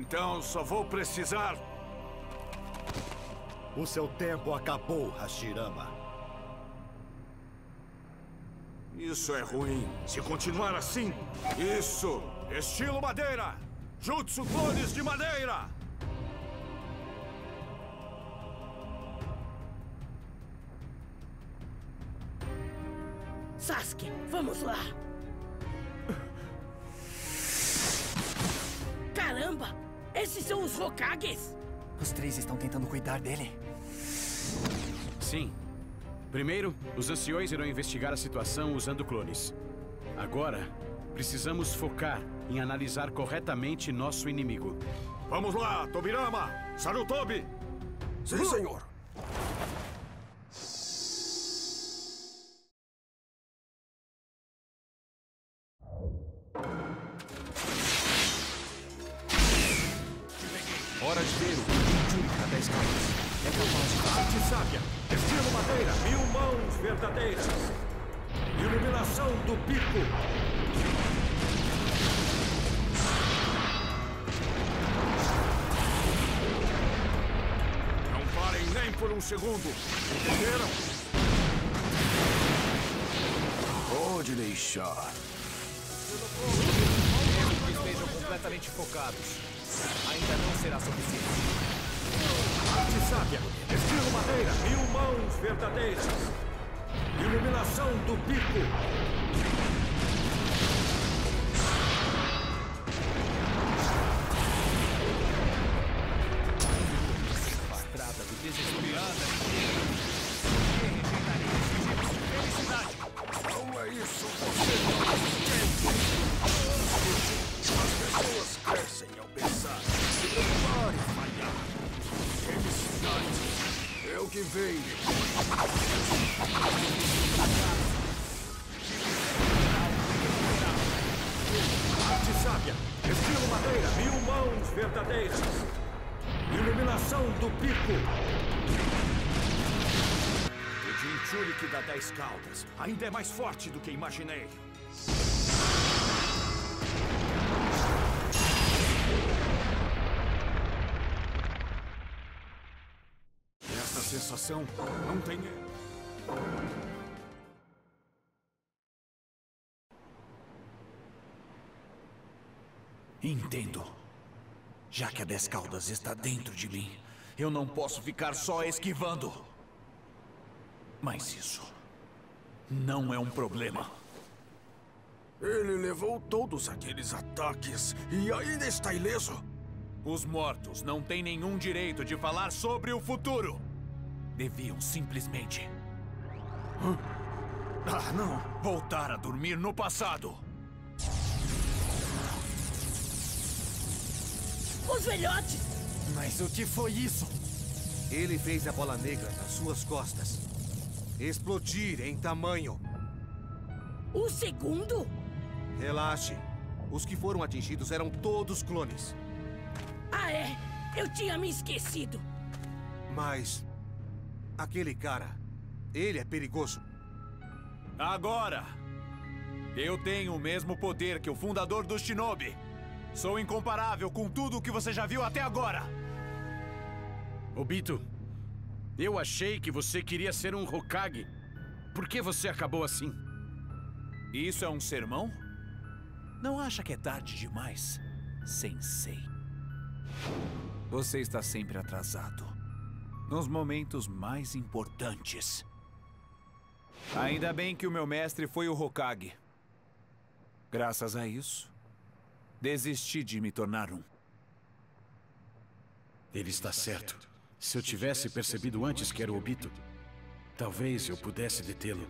Então só vou precisar... O seu tempo acabou, Hashirama. Isso é ruim. Se continuar assim... Isso! Estilo madeira! Jutsu clones de madeira! Sasuke, vamos lá! Esses são os Hokages! Os três estão tentando cuidar dele. Sim. Primeiro, os anciões irão investigar a situação usando clones. Agora, precisamos focar em analisar corretamente nosso inimigo. Vamos lá, Tobirama! Sarutobi! Sim, senhor. Hora de ver o Jinchurika da escala. É capaz de... Arte sábia! Estilo madeira! Mil mãos verdadeiras! Iluminação do pico! Não parem nem por um segundo! Entenderam? Pode deixar. Completamente focados, ainda não será suficiente. Arte sábia! Estilo madeira! Mil mãos verdadeiras! Iluminação do pico! Sábia! Estilo madeira! Mil mãos verdadeiras! Iluminação do pico! O Jinchuriki dá 10 caudas. Ainda é mais forte do que imaginei. Essa sensação não tem... Entendo. Já que a Dez Caldas está dentro de mim, eu não posso ficar só esquivando. Mas isso não é um problema. Ele levou todos aqueles ataques e ainda está ileso. Os mortos não têm nenhum direito de falar sobre o futuro. Deviam simplesmente. Ah, não! Voltar a dormir no passado. Os velhotes! Mas o que foi isso? Ele fez a bola negra nas suas costas explodir em tamanho. O segundo? Relaxe. Os que foram atingidos eram todos clones. Ah, é? Eu tinha me esquecido. Mas. Aquele cara. Ele é perigoso. Agora! Eu tenho o mesmo poder que o fundador do Shinobi. Sou incomparável com tudo o que você já viu até agora. Obito, eu achei que você queria ser um Hokage. Por que você acabou assim? Isso é um sermão? Não acha que é tarde demais, Sensei? Você está sempre atrasado. Nos momentos mais importantes. Ainda bem que o meu mestre foi o Hokage. Graças a isso, desisti de me tornar um. Ele está certo. Se eu tivesse percebido antes que era o Obito, talvez eu pudesse detê-lo.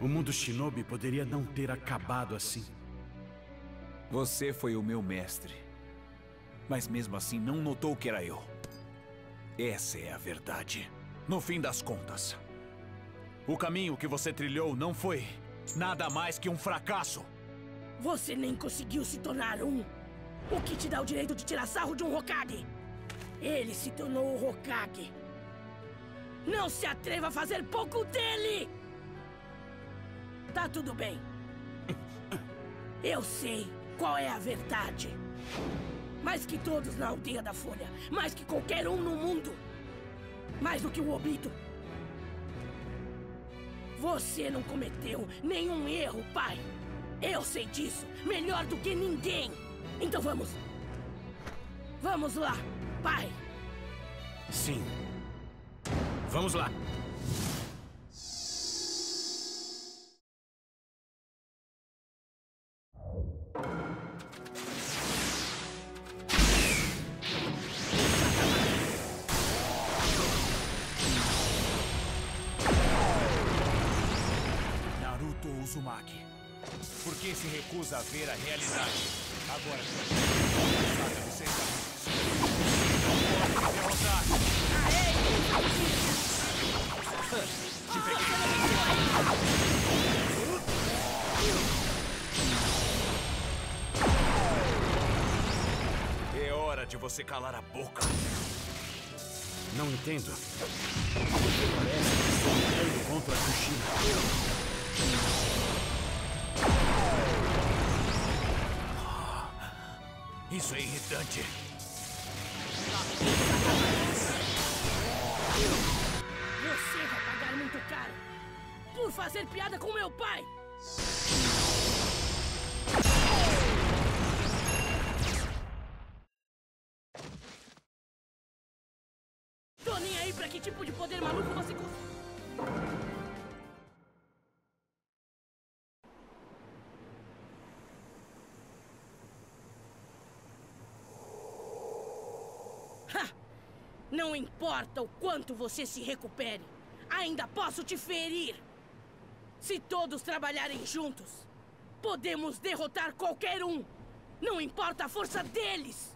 O mundo shinobi poderia não ter acabado assim. Você foi o meu mestre. Mas mesmo assim não notou que era eu. Essa é a verdade. No fim das contas, o caminho que você trilhou não foi nada mais que um fracasso. Você nem conseguiu se tornar um. O que te dá o direito de tirar sarro de um Hokage? Ele se tornou o Hokage. Não se atreva a fazer pouco dele! Tá tudo bem. Eu sei qual é a verdade. Mais que todos na aldeia da Folha. Mais que qualquer um no mundo. Mais do que o Obito. Você não cometeu nenhum erro, pai. Eu sei disso. Melhor do que ninguém. Então vamos. Vamos lá, pai. Sim. Vamos lá. Naruto Uzumaki. Por que se recusa a ver a realidade? Agora, saga dos seis amigos. Pode derrotar. Te peguei. É hora de você calar a boca. Não entendo. Parece que estou lutando contra a Kushina. Isso é irritante. Você vai pagar muito caro. Por fazer piada com meu pai. Tô nem aí pra que tipo de poder maluco você... cons- Não importa o quanto você se recupere, ainda posso te ferir. Se todos trabalharem juntos, podemos derrotar qualquer um. Não importa a força deles.